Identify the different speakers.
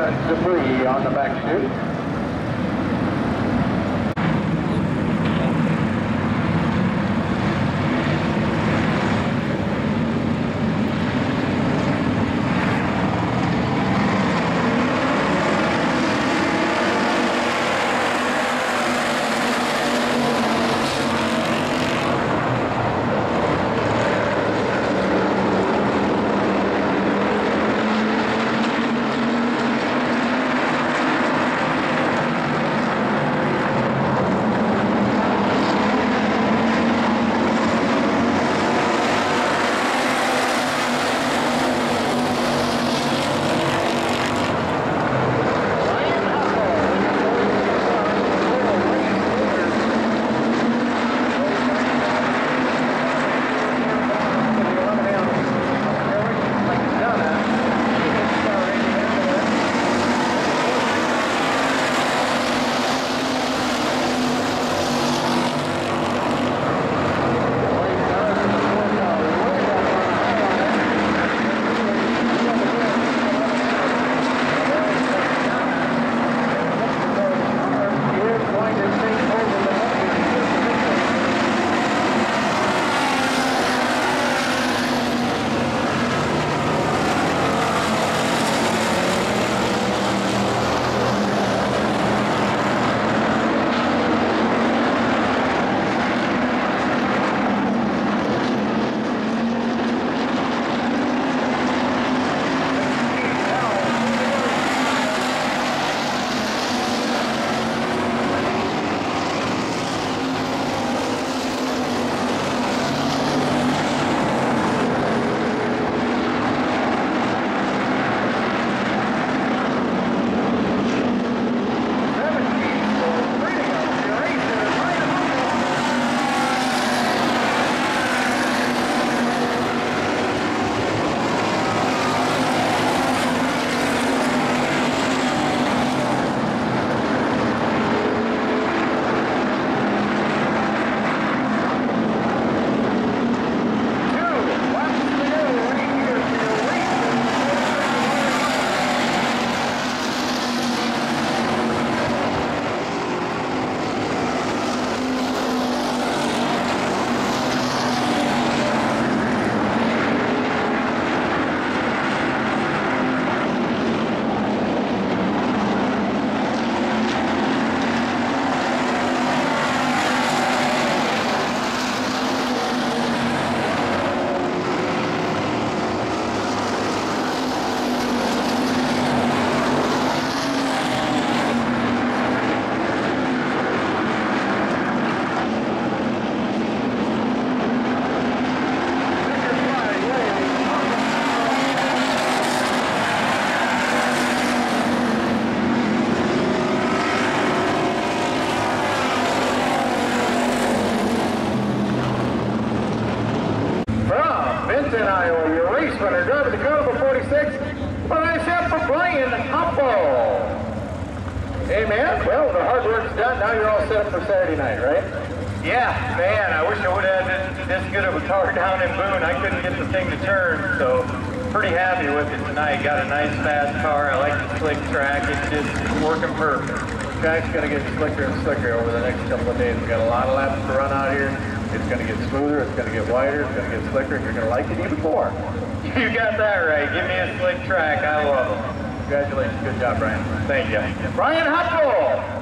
Speaker 1: Uh, debris on the back chute. Benton, Iowa, your race winner, driver Dakota 46, well, nice help for Brian Hoppo. Amen. Well, the hard work's done. Now you're all set up for Saturday night, right?
Speaker 2: Yeah, man, I wish I would have had this, this good of a car down in Boone. I couldn't get the thing to turn, so pretty happy with it tonight. Got a nice fast car. I like the slick track. It's just working perfect.
Speaker 1: Track's going to get slicker and slicker over the next couple of days. We've got a lot of laps to run out here. It's going to get smoother. It's going to get wider. It's going to get slicker. And you're going to like it even more.
Speaker 2: You got that right. Give me a slick track. I love them.
Speaker 1: Congratulations. Good job, Brian.
Speaker 2: Thank you.
Speaker 1: Brian.
Speaker 3: Woo!